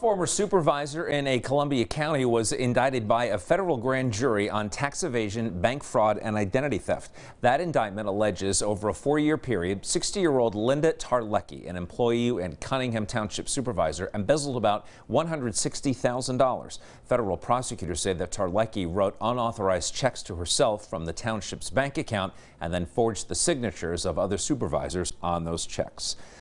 Former supervisor in a Columbia County was indicted by a federal grand jury on tax evasion, bank fraud, and identity theft. That indictment alleges over a four-year period, 60-year-old Linda Tarlecki, an employee and Conyngham Township supervisor, embezzled about $160,000. Federal prosecutors say that Tarlecki wrote unauthorized checks to herself from the township's bank account and then forged the signatures of other supervisors on those checks.